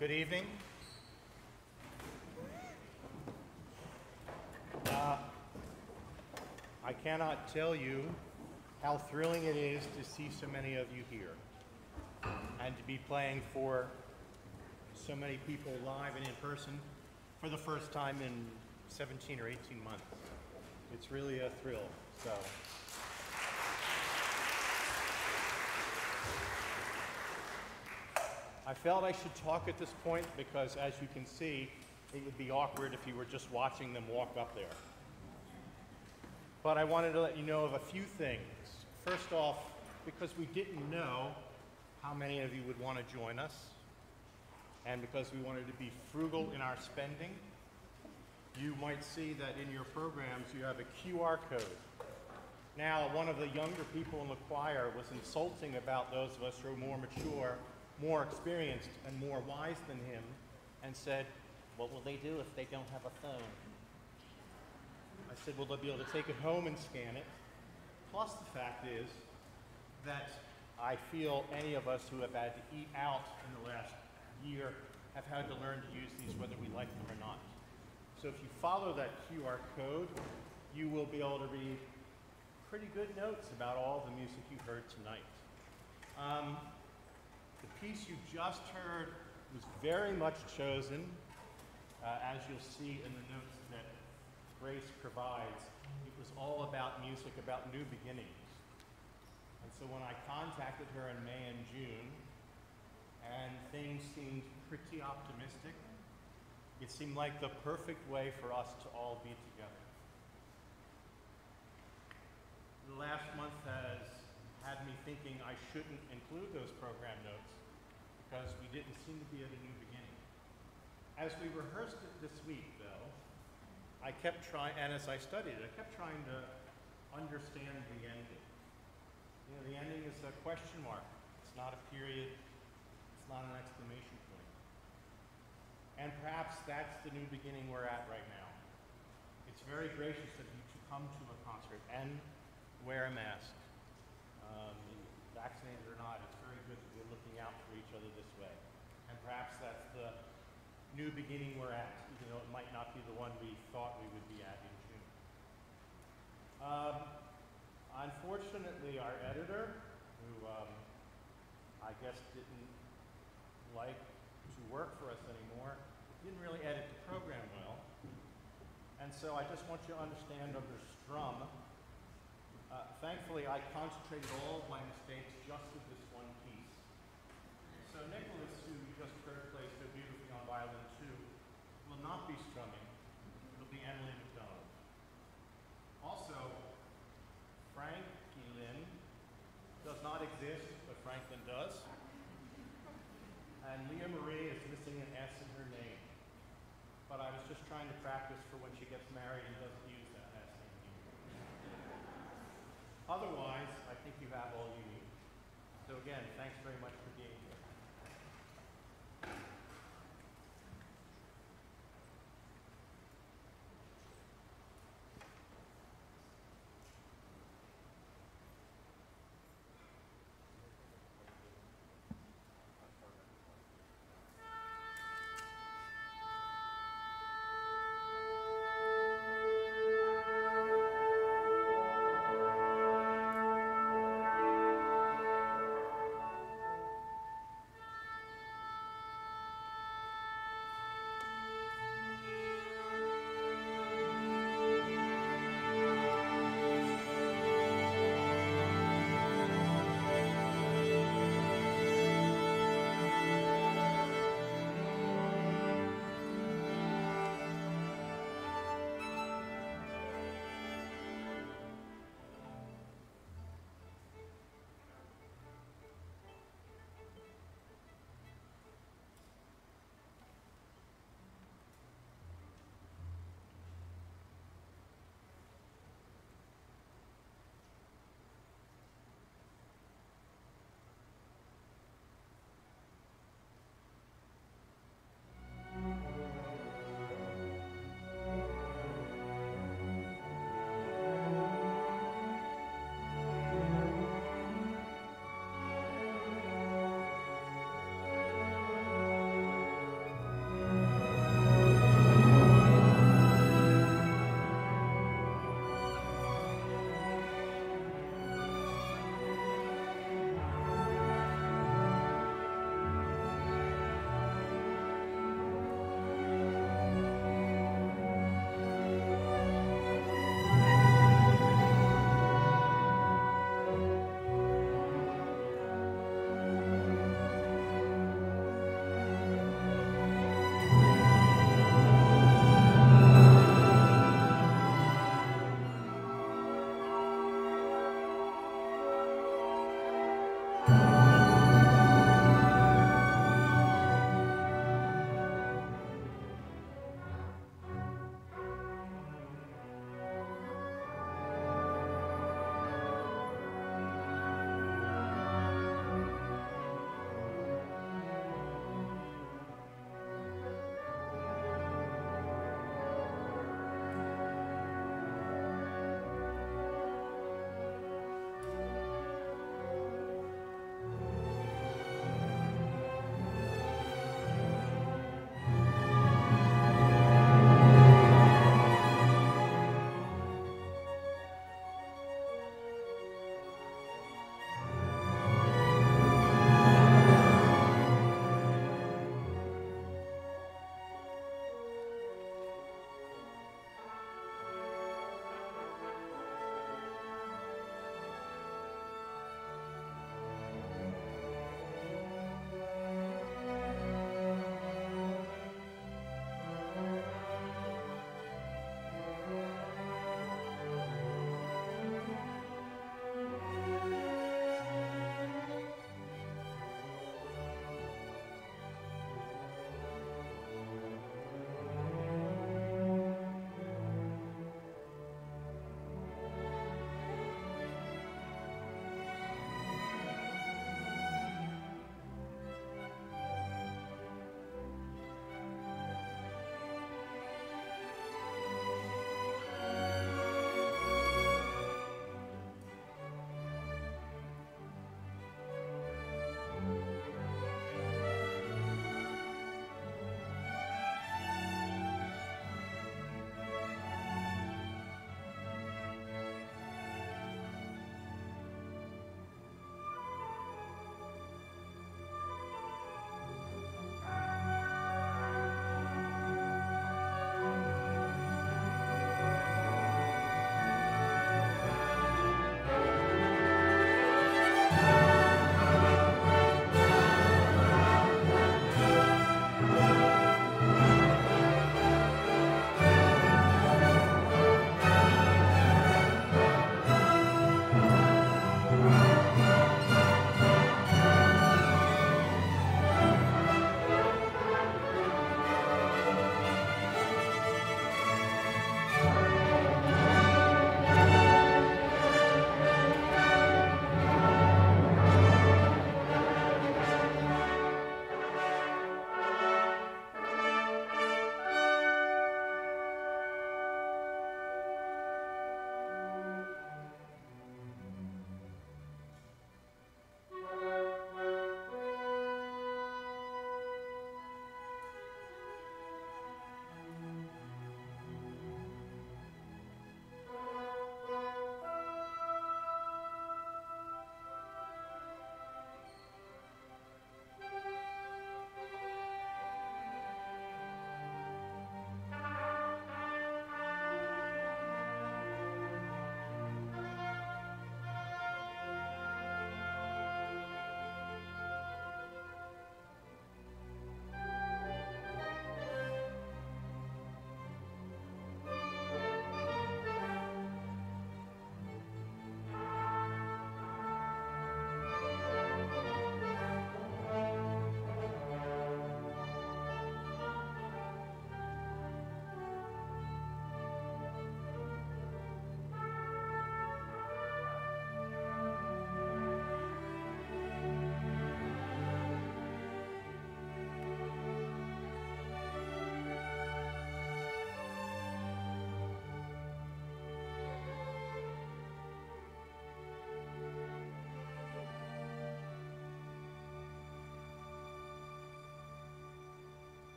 Good evening. Uh, I cannot tell you how thrilling it is to see so many of you here and to be playing for so many people live and in person for the first time in 17 or 18 months. It's really a thrill. So. I felt I should talk at this point because, as you can see, it would be awkward if you were just watching them walk up there. But I wanted to let you know of a few things. First off, because we didn't know how many of you would want to join us, and because we wanted to be frugal in our spending, you might see that in your programs you have a QR code. Now, one of the younger people in the choir was insulting about those of us who are more mature more experienced and more wise than him and said, What will they do if they don't have a phone? I said, Well, they'll be able to take it home and scan it. Plus, the fact is that I feel any of us who have had to eat out in the last year have had to learn to use these whether we like them or not. So if you follow that QR code, you will be able to read pretty good notes about all the music you heard tonight. Um, piece you just heard was very much chosen, uh, as you'll see in the notes that Grace provides. It was all about music, about new beginnings. And so when I contacted her in May and June, and things seemed pretty optimistic, it seemed like the perfect way for us to all be together. The last month has had me thinking I shouldn't include those program notes because we didn't seem to be at a new beginning. As we rehearsed it this week, though, I kept trying, and as I studied it, I kept trying to understand the ending. You know, the ending is a question mark. It's not a period. It's not an exclamation point. And perhaps that's the new beginning we're at right now. It's very gracious of you to come to a concert and wear a mask. Um, vaccinated or not, it's very good that we're looking out for each other this way. And perhaps that's the new beginning we're at, even though it might not be the one we thought we would be at in June. Um, unfortunately, our editor, who um, I guess didn't like to work for us anymore, didn't really edit the program well. And so I just want you to understand under Strum, uh, thankfully I concentrated all of my mistakes just with this one piece. So Nicholas, just heard play so beautifully on violin two, will not be strumming. It'll be Emily McDonald. Also, Frankie Lynn does not exist, but Franklin does. And Leah Marie is missing an S in her name. But I was just trying to practice for when she gets married and doesn't use that S. Otherwise, I think you have all you need. So again, thanks very much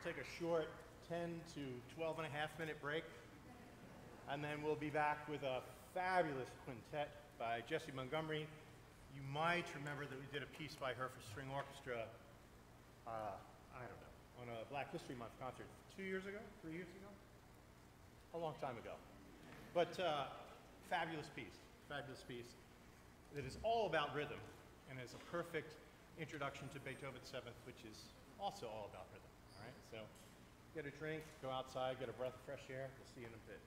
We'll take a short 10 to 12 and a half minute break. And then we'll be back with a fabulous quintet by Jessie Montgomery. You might remember that we did a piece by her for string orchestra, uh, I don't know, on a Black History Month concert two years ago, three years ago? A long time ago. But uh, fabulous piece, fabulous piece. It is all about rhythm and is a perfect introduction to Beethoven's Seventh, which is also all about rhythm. So get a drink, go outside, get a breath of fresh air. We'll see you in a bit.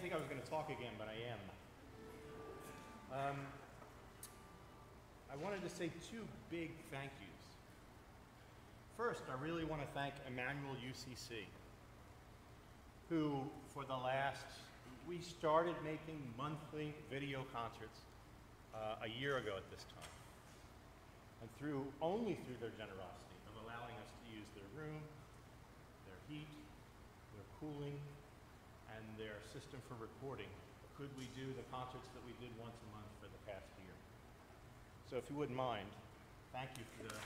Didn't think I was going to talk again, but I am. Um, I wanted to say two big thank yous. First, I really want to thank Immanuel UCC, who, for the last, we started making monthly video concerts uh, a year ago at this time. And through, only through their generosity of allowing us to use their room, their heat, their cooling, their system for recording, could we do the concerts that we did once a month for the past year. So if you wouldn't mind, thank you for the.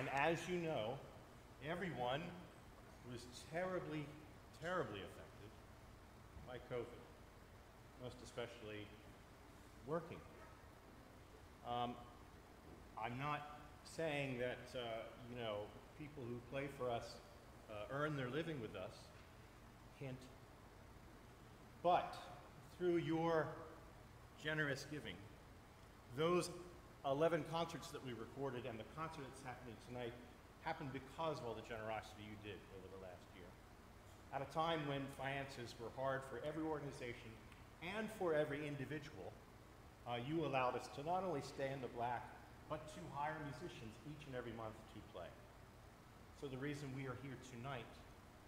And as you know, everyone was terribly, terribly affected by COVID, most especially working. Um, I'm not saying that, uh, you know, people who play for us uh, earn their living with us. Hint. But through your generous giving, those 11 concerts that we recorded and the concert that's happening tonight happened because of all the generosity you did over the last year. At a time when finances were hard for every organization and for every individual, uh, you allowed us to not only stay in the black, but to hire musicians each and every month to play. So the reason we are here tonight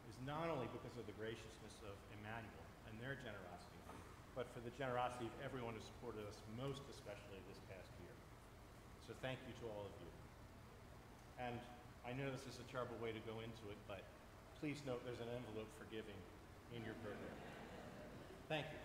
is not only because of the graciousness of Immanuel and their generosity, but for the generosity of everyone who supported us, most especially this past year. So thank you to all of you. And I know this is a terrible way to go into it, but please note there's an envelope for giving in your program. Thank you.